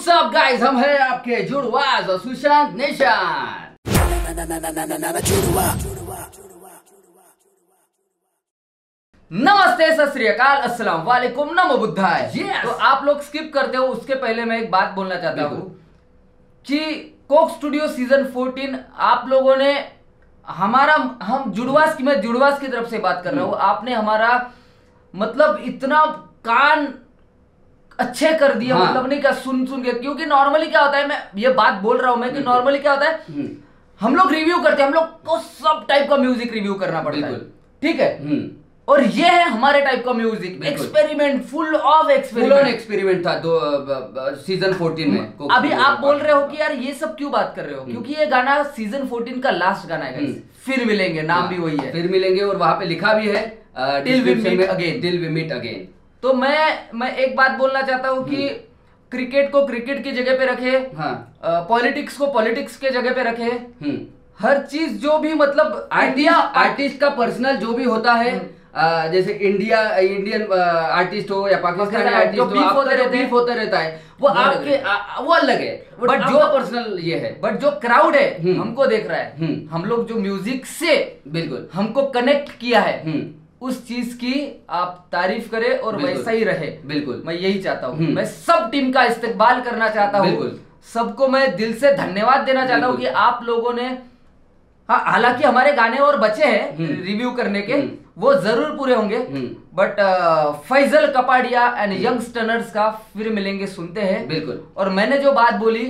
WhatsApp guys हम हैं आपके जुड़वाज और सुशांत निशान। नमस्ते सत श्री अकाल। अस्सलाम वालेकुम। नमो बुद्धाय। Yes. तो आप लोग स्किप करते हो उसके पहले मैं एक बात बोलना चाहता हूँ कि कोक स्टूडियो सीज़न 14 आप लोगों ने हमारा हम जुड़वास की मैं जुड़वास की तरफ़ से बात कर रहा हूँ। आपने हमारा मतलब इतना कान अच्छे कर दिया हाँ। मतलब नहीं क्या सुन सुन के क्योंकि नॉर्मली क्या होता है मैं ये बात बोल रहा हूँ मैं कि नॉर्मली क्या होता है हम्म, हम लोग रिव्यू करते हैं हम लोग को सब टाइप का म्यूज़िक रिव्यू करना पड़ता है। ठीक है? हम्म। और ये है हमारे टाइप का music experiment full of experiment experiment था दो सीज़न 14 में Coke अभी आप बोल रहे हो कि यार ये सब क्यों बात कर रहे हो? क्योंकि ये गाना सीज़न 14 का लास्ट गाना है हम्म। फिर मिलेंगे नाम हाँ, भी वही है। फिर मिलेंगे और वहाँ पे लिखा भी है Till we meet again. Till we meet again तो मैं मैं एक बात बोलना चाहता हूँ कि क्रिकेट को क्रिकेट की जगह पे रखे हाँ। पॉलिटिक्स को पॉलिटिक्स के जगह पे रखे। हम्म। हर चीज़ जो भी मतलब इंडिया आर्टिस्ट का पर्सनल जो भी होता है अ, जैसे इंडिया इंडियन आर्टिस्ट हो या पाकिस्तानी आर्टिस्ट हो आपका होते जो रहते होता रहता है वो आपके आ- वो अलग है। बट जो- पर्सनल ये है। बट जो क्राउड है हम्म। हमको देख रहा है। हम्म। हम लोग जो म्यूज़िक से बिल्कुल। हमको कनेक्ट किया है हम्म। उस चीज़ की आप तारीफ़ करें और। वैसा ही रहे। बिल्कुल। मैं यही चाहता हूँ। हम्म। मैं सब टीम का इस्तेमाल करना चाहता हूँ। सबको मैं दिल से धन्यवाद देना चाहता हूँ कि आप लोगों ने हाँ हालाँकि हमारे गाने और बचे हैं हम्म। रिव्यू करने के। हम्म। वो ज़रूर पूरे होंगे। But Faisal Kapadia and Young Stunners का फिर मिलेंगे सुनते हैं। बिल्कुल। और मैंने जो बात बोली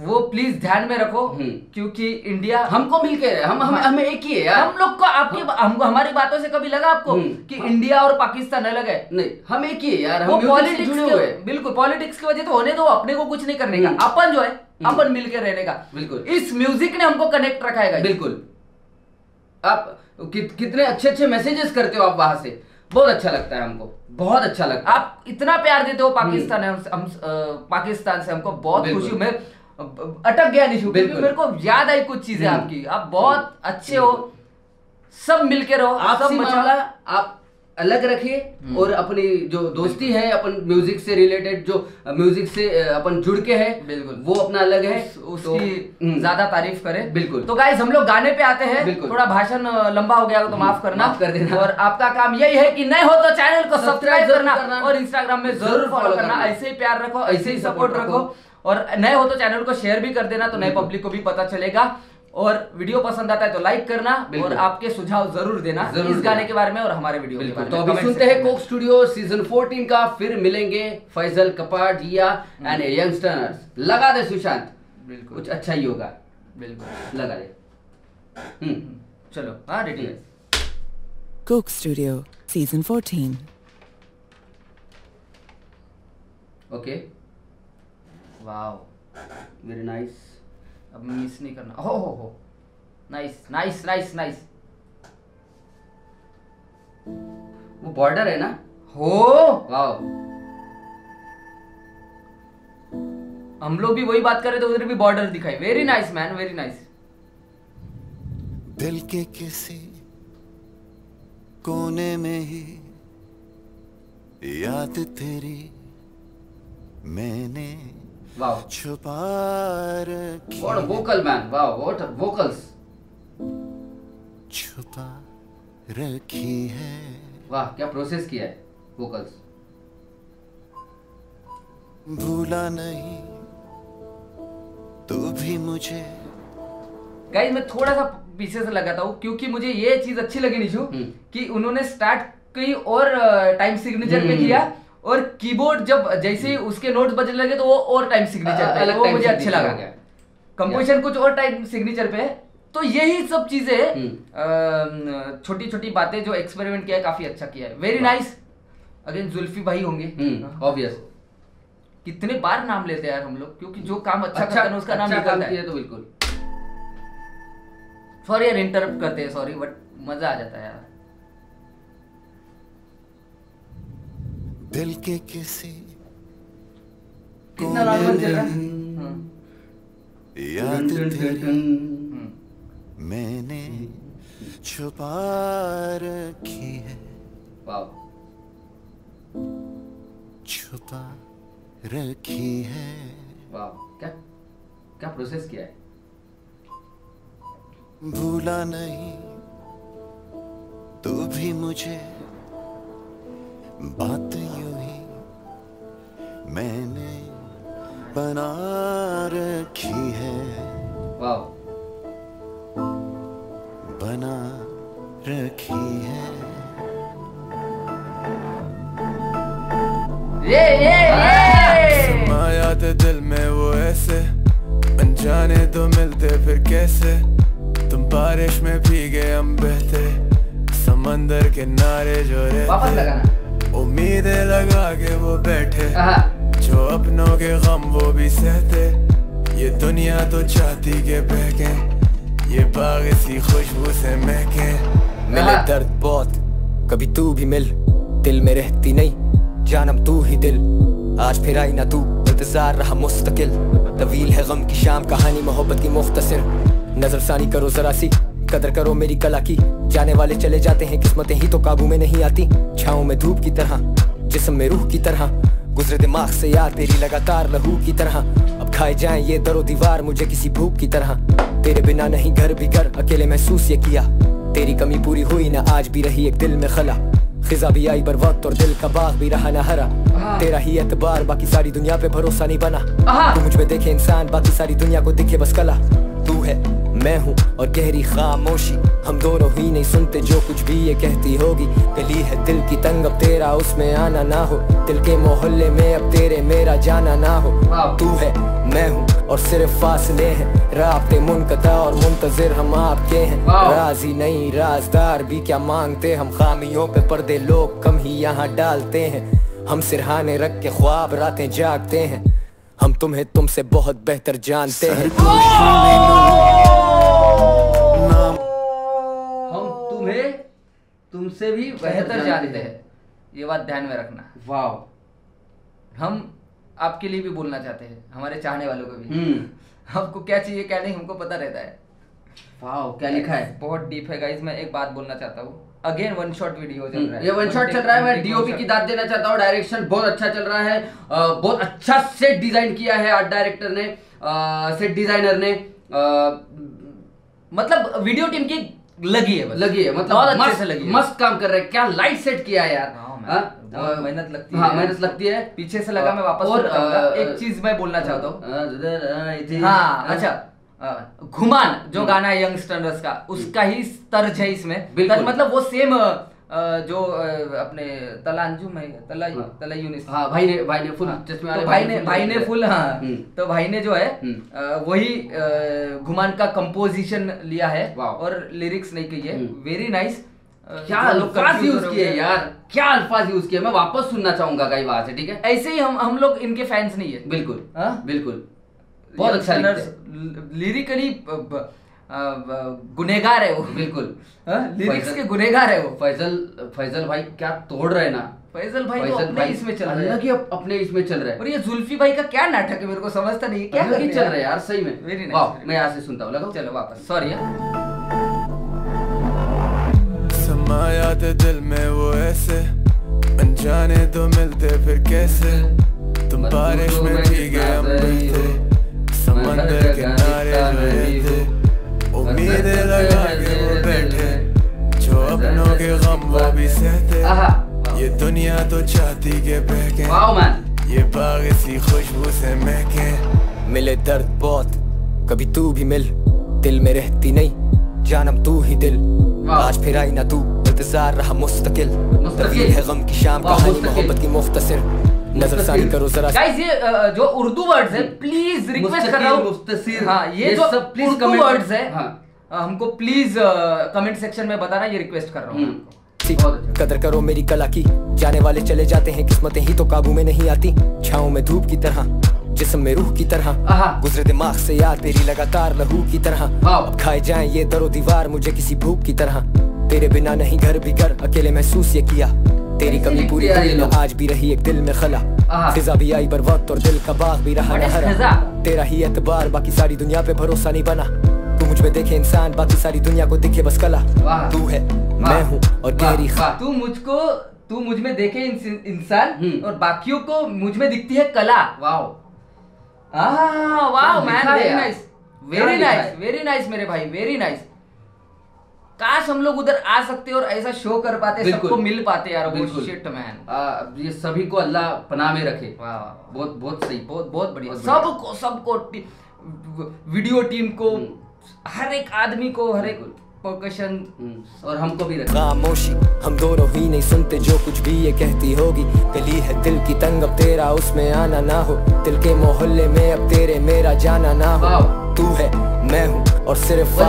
वो प्लीज़ ध्यान में रखो हम्म। क्योंकि इंडिया हमको मिलके हम हम हाँ। हमें एक ही है यार। हम लोग को आपकी हमको हमारी बातों से कभी लगा आपको हम्म। कि इंडिया और पाकिस्तान अलग है? नहीं हम एक ही है यार हम पॉलिटिक्स जुड़े हुए हैं। बिल्कुल पॉलिटिक्स की वजह तो होने दो अपने को कुछ नहीं करने का। हम्म। अपन जो है अपन मिलके रहने का। बिल्कुल। इस म्यूज़िक ने हमको कनेक्ट रखा है बिल्कुल। आप कि, कितने अच्छे अच्छे मैसेजेस करते हो आप वहाँ से। बहुत अच्छा लगता है हमको। बहुत अच्छा लगता है। आप इतना प्यार देते हो पाकिस्तान हम, हम अ, पाकिस्तान से। हमको बहुत खुशी हूँ मैं अटक गया निशु क्योंकि बिल्कुल। मेरे को याद आई कुछ चीज़ें हम्म। आपकी आप बहुत अच्छे हो सब मिलके रहो आपसी सब मचा मामला आप अलग रखिए और अपनी जो दोस्ती है अपन म्यूज़िक से रिलेटेड जो म्यूज़िक से अपन जुड़ के है बिल्कुल। वो अपना अलग है उस- तो- उसकी हम्म, ज़्यादा तारीफ़ करें बिल्कुल। तो गाइस हम लोग गाने पे आते हैं। थोड़ा भाषण लंबा हो गया तो माफ़ करना माफ़ कर देना। और आपका काम यही है कि नए हो तो चैनल को सब्सक्राइब करना। और इंस्टाग्राम में ज़रूर फॉलो करना। ऐसे ही प्यार रखो ऐसे ही सपोर्ट रखो और नए हो तो चैनल को शेयर भी कर देना तो नए पब्लिक को भी पता चलेगा। और वीडियो पसंद आता है तो लाइक करना और आपके सुझाव ज़रूर देना ज़रूर इस गाने के बारे में और हमारे वीडियो के बारे तो अभी सुनते हैं कोक स्टूडियो सीज़न 14 का फिर मिलेंगे फैजल कपाडिया एंड यंगस्टर्स लगा दे सुशांत। बिल्कुल। कुछ अच्छा ही होगा। बिल्कुल। लगा दे। हम्म। चलो हाँ रेडी है। Coke Studio, Season 14. Okay wow very nice अब मिस नहीं करना। हो हो हो नाइस नाइस नाइस नाइस वो बॉर्डर है ना? हो! वाओ हम लोग भी वही बात कर रहे थे, उधर भी बॉर्डर दिखाई। Very nice man very nice दिल के किसी कोने में ही याद तेरी मैंने what vocal man wow what vocals छुपा रखी है। वाह क्या प्रोसेस किया है वोकल्स भूला नहीं तू भी मुझे। गाइस मैं थोड़ा सा पीछे से लगाता हूँ क्योंकि मुझे ये चीज़ अच्छी लगी निशु हम्म। कि उन्होंने स्टार्ट कहीं और टाइम सिग्नेचर पे हम्म। किया। और कीबोर्ड जब जैसे ही उसके नोट्स बजने लगे तो वो और टाइम सिग्नेचर पे वो मुझे अच्छे लगा। कंपोजिशन कुछ और टाइम सिग्नेचर पे है। तो यही सब चीज़ें हम्म। छोटी छोटी बातें जो एक्सपेरिमेंट किया है काफ़ी अच्छा किया है। वेरी नाइस अगेन जुल्फी भाई होंगे। हम्म ऑब्वियस कितने बार नाम लेते हैं यार हम लोग क्योंकि जो काम अच्छा, अच्छा करते हैं उसका नाम अच्छा निकलता है। तो बिल्कुल। सॉरी यार इंटरप्ट करते हैं सॉरी बट मज़ा आ जाता है यार। दिल के किसी कितना चल रहा है याद तेरी। मैंने छुपा रखी है छुपा रखी है क्या क्या प्रोसेस किया है भूला नहीं तू भी मुझे बात यूँ ही मैंने बना रखी है। वाह बना रखी है। ये ये ये। माया थे दिल में वो ऐसे अनजाने तो मिलते फिर कैसे? तुम बारिश में भीगे हम बहते समंदर किनारे जो वापस रहते लगाना। उम्मीदें लगा के वो बैठे। जो अपनों के गम वो भी सहते। ये दुनिया तो चाहती के बहके। ये बाग इसी खुशबू से महके। मिले हाँ। दर्द बहुत कभी तू भी मिल। दिल में रहती नहीं जानम तू ही दिल। आज फिर आई ना तू इंतज़ार रहा मुस्तकिल। तवील है गम की शाम कहानी मोहब्बत की मुख्तसर। नज़र सानी करो जरा सी। कदर करो मेरी कला की। जाने वाले चले जाते हैं किस्मतें ही तो काबू में नहीं आती। छाओ में धूप की तरह जिसम में रूह की तरह। गुजरे दिमाग से याद तेरी लगातार लहू की तरह। अब खाए जाएँ ये दरो दीवार मुझे किसी भूख की तरह। तेरे बिना नहीं घर भी घर अकेले महसूस ये किया। तेरी कमी पूरी हुई ना आज भी रही एक दिल में खला। खिजा भी आई बर वक्त और दिल का बाग भी रहा ना हरा। तेरा ही एतबार बाकी सारी दुनिया पे भरोसा नहीं बना। तू मुझमें देखे इंसान बाकी सारी दुनिया को दिखे बस कला। तू है मैं हूँ और गहरी खामोशी। हम दोनों ही नहीं सुनते जो कुछ भी ये कहती होगी। गली है दिल की तंग, अब तेरा उसमें आना ना हो। दिल के मोहल्ले में अब तेरे मेरा जाना ना हो। तू है, मैं हूँ और सिर्फ़ फासले हैं। राबते मुनकता और मुंतजर हम आपके हैं। राज़ी नहीं, राजदार भी क्या मांगते? हम खामियों पे पर्दे लोग कम ही यहाँ डालते हैं। हम सिरहाने रख के ख्वाब रातें जागते हैं। हम तुम्हें तुमसे बहुत बेहतर जानते हैं। तुमसे भी बेहतर जानते हैं। ये बात ध्यान में रखना। वाह हम आपके लिए भी बोलना चाहते हैं हमारे चाहने वालों को भी। हम्म। आपको क्या चाहिए क्या नहीं हमको पता रहता है। वाह क्या लिखा है? बहुत डीप है गाइस मैं एक बात बोलना चाहता हूँ। अगेन वन शॉट वीडियो चल रहा है। हम्म, ये वन शॉट चल रहा है मैं डीओपी की दाद देना चाहता हूँ डायरेक्शन बहुत अच्छा चल रहा है बहुत अच्छा सेट डिज़ाइन किया है आर्ट डायरेक्टर ने सेट डिज़ाइनर ने मतलब वीडियो टीम की लगी है बस। लगी है मतलब बहुत अच्छे से लगी है। मस्त काम कर रहे हैं। क्या लाइट सेट किया है यार। हाँ, हाँ, मेहनत लगती है हाँ मेहनत लगती है। पीछे से लगा मैं वापस और, एक चीज़ मैं बोलना चाहता हूँ। हूँ हाँ। अच्छा। घुमान जो गाना है यंगस्टर्स का उसका ही तर्ज है इसमें। बिल्कुल। मतलब वो सेम जो अपने तलांजुम है तला हाँ। तला यूनिस। हाँ भाई ने भाई ने फुल हाँ, चश्मे तो वाले भाई ने भाई ने फुल हाँ। हम्म। तो भाई ने जो है हम्म। वही घुमान का कंपोजिशन लिया है और लिरिक्स नहीं की है। वेरी नाइस क्या अल्फाज यूज़ किए यार। क्या अल्फाज यूज़ किए? मैं वापस सुनना चाहूँगा गाई वहाँ से ठीक है? ऐसे ही हम हम लोग इनके फैंस नहीं है। बिल्कुल। हाँ? बिल्कुल। बहुत अच्छा लिरिकली गुनेगार है वो बिल्कुल। लिरिक्स के गुनेगार है वो। फैजल फैजल भाई क्या तोड़ रहे ना। फैजल भाई तो फैजल अपने भाई इसमें चल रहे हैं। ही अप- अपने इसमें चल रहे हैं। और ये जुल्फी भाई का क्या नाटक है मेरे को समझता नहीं क्या कर चल रहे हैं यार सही में। Very nice, वाह मैं यहाँ से सुनता हूँ। लगाओ चलो वापस। सॉरी समाया थे दिल में वो ऐसे। अनजाने तो मिलते फिर कैसे? तुम बारिश में भीगे हम हो। समंदर ये दुनिया तो चाहती के बहके। ये बाग इसी खुशबू से महके। मिले दर्द बहुत कभी तू भी मिल। दिल में रहती नहीं जानम तू ही दिल। आज फिर आई ना तू इंतज़ार रहा मुस्तकिल। तवील है गम की शाम कहानी मोहब्बत की मुख्तसर। नज़र सानी करो जरा। गाइस ये जो उर्दू वर्ड्स है प्लीज़ रिक्वेस्ट कर रहा हूँ। मुस्तकिल, हाँ ये, ये जो सब उर्दू comment- वर्ड्स है हमको प्लीज़ कमेंट सेक्शन में बताना ये रिक्वेस्ट कर रहा हूँ अच्छा। कदर करो मेरी कला की। जाने वाले चले जाते हैं किस्मतें ही तो काबू में नहीं आती। छाओ में धूप की तरह जिसम में रूह की तरह। गुजरे दिमाग से याद तेरी लगातार लहू की तरह। अब खाए जाए ये दरो दीवार मुझे किसी भूख की तरह। तेरे बिना नहीं घर भी घर अकेले महसूस ये किया। तेरी कमी पूरी लिखते हुई ये ना लोग? आज भी रही एक दिल में खला। फिजा भी आई बर वक्त और दिल का बाग भी रहा हरा तेरा ही एतबार बाकी सारी दुनिया पे भरोसा नहीं बना। तू मुझमें देखे इंसान बाकी सारी दुनिया को दिखे बस कला। तू है। मैं हूँ और गहरी वाह। तू मुझको तू मुझमें देखे इंसान हम्म। और बाकियों को मुझमें दिखती है कला। वाओ। वाह वाह man very nice very nice very nice मेरे भाई वेरी नाइस काश हम लोग उधर आ सकते और ऐसा शो कर पाते सबको मिल पाते यार वो शिट मैन ये सभी को अल्लाह पनाह में रखे। वाह वाह बहुत बहुत सही बहुत बहुत बढ़िया सबको सबको वीडियो टीम को हम्म। हर एक आदमी को हर एक परकशन और हमको भी खामोशी हम दोनों ही नहीं सुनते जो कुछ भी ये कहती होगी। गली है दिल की तंग अब तेरा उसमें आना ना हो। दिल के मोहल्ले में अब तेरे मेरा जाना ना हो। तू हूँ और सिर्फ़।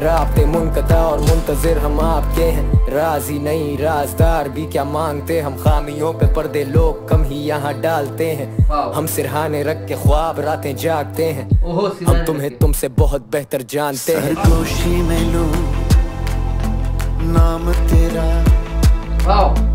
राबते मुनकता और मुंतजिर हम आपके हैं। राज़ी नहीं राजदार भी क्या मांगते? हम खामियों पे पर्दे लोग कम ही यहाँ डालते हैं। हम सिरहाने रख के ख्वाब रातें जागते हैं। हम तुम्हें तुमसे बहुत बेहतर जानते हैं। में लूँ नाम तेरा। वाओ। तेरे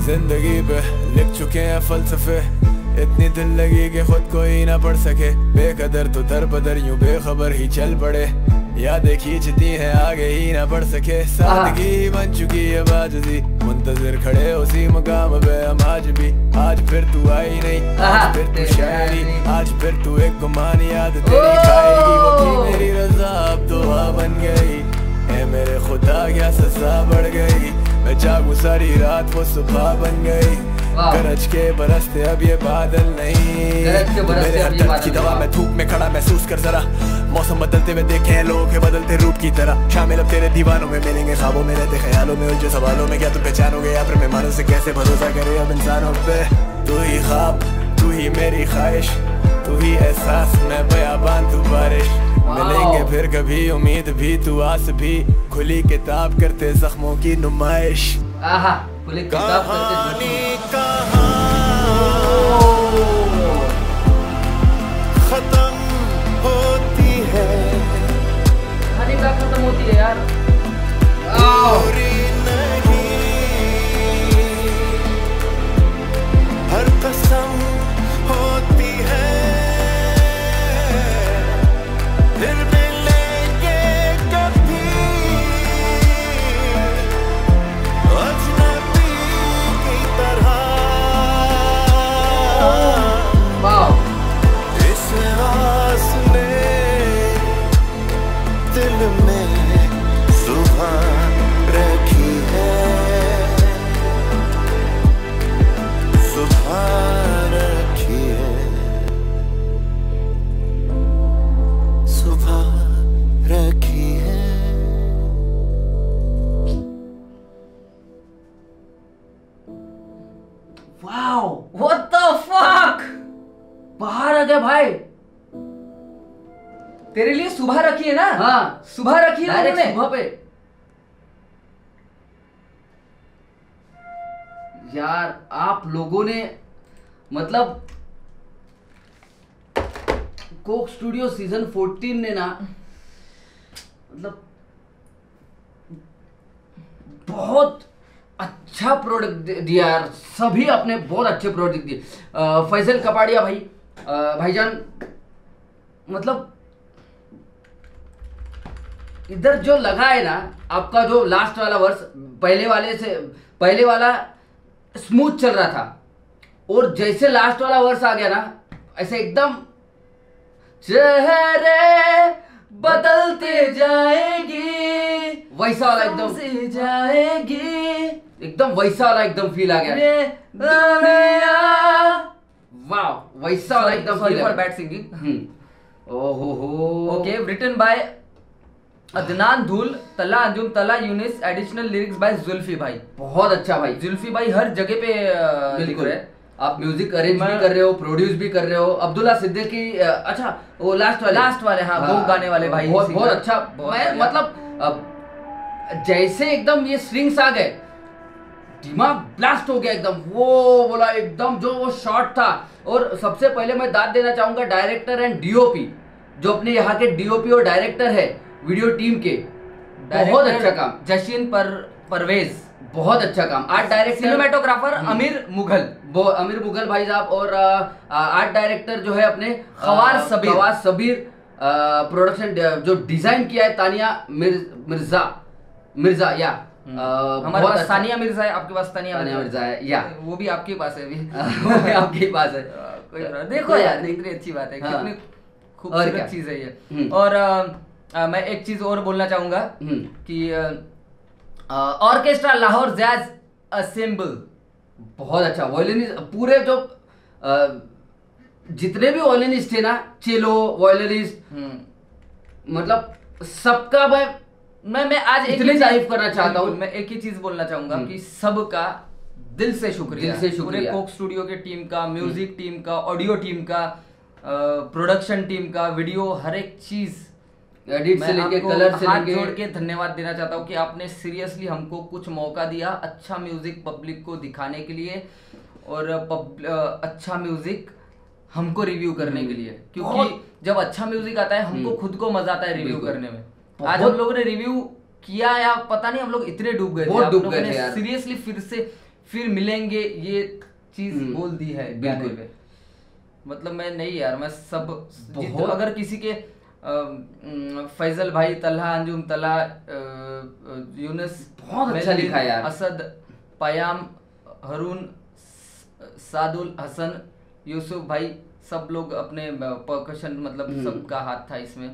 ज़िंदगी पे लिख चुके हैं फलसफे। इतनी दिल लगी कि खुद को ही ना पढ़ सके। बेकदर तो दर बदर यूँ बेखबर ही चल पड़े। यादें खींचती हैं आगे ही ना बढ़ सके। सादगी ही। बन चुकी है बाजदी मुंतजिर खड़े उसी मुकाम पे हम आज भी। आज फिर तू आई नहीं आज फिर तू शायरी। आज फिर तू एक गुमान याद तेरी खाएगी वो थी मेरी रजा अब दुआ बन गई। है मेरे खुदा क्या सजा बढ़ गई। जागू सारी रात वो सुबह बन गई। गरज के बरसते अब ये बादल नहीं। मेरे हर दर्द की दवा मैं धूप में खड़ा महसूस कर जरा। मौसम बदलते हुए देखे हैं लोगों के बदलते रूप की तरह। शामिल अब तेरे दीवानों में मिलेंगे ख्वाबों में रहते ख्यालों में उलझे सवालों में। क्या तुम पहचानोगे या फिर मेहमानों से कैसे भरोसा करे अब इंसानों पे? तू ही ख्वाब तू ही मेरी ख्वाहिश तू ही एहसास मैं बयाबान तू बारिश। मिलेंगे फिर कभी उम्मीद भी तू आस भी। खुली किताब करते जख्मों की नुमाइश। आहा खुली किताब करते कहानी है सुबह पे यार आप लोगों ने मतलब कोक स्टूडियो सीज़न 14 ने ना मतलब बहुत अच्छा प्रोडक्ट दिया यार। सभी अपने बहुत अच्छे प्रोडक्ट दिए। फैजल कपाड़िया भाई अ, भाईजान मतलब इधर जो लगा है ना आपका जो लास्ट वाला वर्ष पहले वाले से पहले वाला स्मूथ चल रहा था। और जैसे लास्ट वाला वर्ष आ गया ना ऐसे एकदम चेहरे बदलते जाएगी। वैसा वाला एकदम से जाएगी। एकदम वैसा वाला एकदम फील आ गया। वाह वैसा वाला एकदम आ फॉर। बैड सिंगिंग ओहो हो। Okay written by Adnan Dhool तला अंजुम तला Younis additional lyrics by Zulfi भाई। बहुत अच्छा भाई। जुल्फी भाई हर जगह पे बिल्कुल। रहे आप म्यूज़िक अरेंज भी कर रहे हो प्रोड्यूस भी कर रहे हो। अब्दुल्ला सिद्दीकी अच्छा वो लास्ट वाले। Last वाले, हाँ, वो गाने वाले भाई, बहुत बहुत अच्छा बहुत मैं मतलब जैसे एकदम ये स्ट्रिंग्स आ गए दिमाग ब्लास्ट हो गया एकदम। वो बोला एकदम जो वो शॉट था। और सबसे पहले मैं दाद देना चाहूँगा डायरेक्टर एंड डीओपी जो अपने यहाँ के डीओपी और डायरेक्टर है। वीडियो टीम के बहुत अच्छा काम। जशीन पर परवेज। बहुत अच्छा काम। आर्ट डायरेक्टर सिनेमेटोग्राफर अमीर मुगल। अमीर मुगल भाई साहब और आर्ट डायरेक्टर जो है अपने खवार सबीर। खवार सबीर प्रोडक्शन जो डिज़ाइन किया है तानिया मिर, मिर्ज़ा मिर्ज़ा या हमारे पास अच्छा- सानिया मिर्ज़ा है आपके पास तानिया तानिया मिर्ज़ा है, या। वो भी आपके पास है अभी। वो भी आपके पास है। कोई देखो यार कितनी अच्छी बात है हाँ। कितनी खूबसूरत चीज़ है ये। हम्म। और अ, मैं एक चीज़ और बोलना चाहूँगा हम्म। कि ऑर्केस्ट्रा लाहौर जैज असेंबल बहुत अच्छा वॉयलिनिस्ट पूरे जो अ, जितने भी वॉयलिनिस्ट थे ना चेलो वॉयलिनिस्ट मतलब सबका मैं मैं मैं आज एक इतनी ही तारीफ़ करना चाहता हूँ। मैं एक ही चीज़ बोलना चाहूँगा हम्म। कि सबका दिल से शुक्रिया दिल से शुक्रिया। कोक स्टूडियो के टीम का म्यूज़िक टीम का ऑडियो टीम का प्रोडक्शन टीम का वीडियो हर एक चीज़ एडिट से लेके कलर से हाथ लेके जोड़ के धन्यवाद देना चाहता हूँ कि आपने सीरियसली हमको कुछ मौका दिया अच्छा म्यूज़िक पब्लिक को दिखाने के लिए और पब, अच्छा म्यूज़िक हमको रिव्यू करने के लिए क्योंकि जब अच्छा म्यूज़िक आता है हमको हम्म। खुद को मज़ा आता है रिव्यू करने में आज हम लोगों ने रिव्यू किया या पता नहीं हम लोग इतने डूब गए बहुत डूब गए। सीरियसली फिर से फिर मिलेंगे ये चीज़ हम्म। बोल दी है बिल्कुल। मतलब मैं नहीं यार मैं सब अगर किसी के फैजल भाई तलहा अंजुम तला अ, अ, बहुत अच्छा लिखा यार। असद पयाम हरून सादुल हसन यूसुफ भाई सब लोग अपने परकशन मतलब हम्म। सबका हाथ था इसमें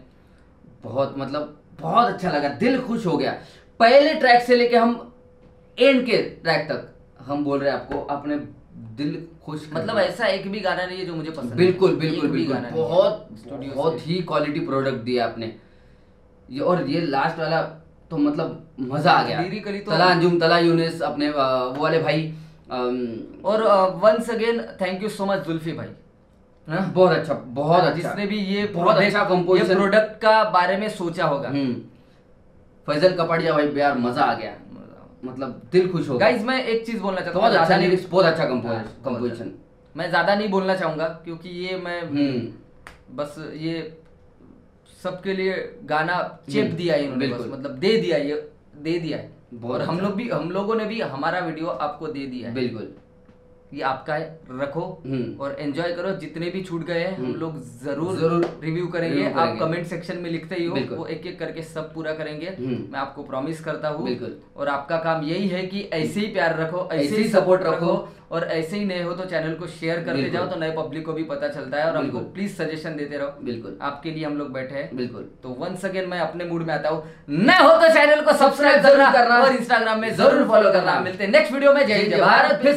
बहुत मतलब बहुत अच्छा लगा दिल खुश हो गया पहले ट्रैक से लेके हम एंड के ट्रैक तक हम बोल रहे हैं आपको अपने दिल खुश मतलब ऐसा एक भी गाना नहीं है जो मुझे पसंद है। बिल्कुल बिल्कुल बिल्कुल। बहुत बहुत ही क्वालिटी प्रोडक्ट दिया आपने। ये और ये लास्ट वाला तो मतलब मज़ा आ गया। तो- तला अंजुम तला यूनिस अपने वो वाले भाई और once again thank you so much Zulfi भाई। हाँ? बहुत अच्छा बहुत अच्छा। जिसने भी ये बहुत अच्छा कंपोजिशन प्रोडक्ट का बारे में सोचा होगा। हम्म। फैजल कपाड़िया भाई यार मज़ा आ गया। मतलब दिल खुश हो गाइस गाइज़ मैं एक चीज़ बोलना चाहता बहुत ज़्यादा अच्छा लिरिक्स बहुत अच्छा हाँ, कंपोजिशन अच्छा। मैं ज़्यादा नहीं बोलना चाहूँगा क्योंकि ये मैं हम्म। बस ये सबके लिए गाना चेप दिया है इन्होंने बस मतलब दे दिया ये दे दिया है। और हम अच्छा। लोग भी हम लोगों ने भी हमारा वीडियो आपको दे दिया है। बिल्कुल। ये आपका है रखो हम्म। और एंजॉय करो। जितने भी छूट गए हैं हम हम्म। लोग ज़रूर ज़रूर रिव्यू करेंगे। आप कमेंट सेक्शन में लिखते ही हो वो एक एक करके सब पूरा करेंगे। हम्म। मैं आपको प्रॉमिस करता हूँ और आपका काम यही है कि ऐसे ही प्यार रखो ऐसे ही सपोर्ट रखो। और ऐसे ही नए हो तो चैनल को शेयर करते। जाओ तो नए पब्लिक को भी पता चलता है और हमको प्लीज़ सजेशन देते रहो। बिल्कुल। आपके लिए हम लोग बैठे हैं। बिल्कुल। तो वंस अगेन मैं अपने मूड में आता हूँ। नए हो तो चैनल को सब्सक्राइब ज़रूर करना। और इंस्टाग्राम में ज़रूर फॉलो करना। मिलते हैं नेक्स्ट वीडियो में। जय जय भारत। फिर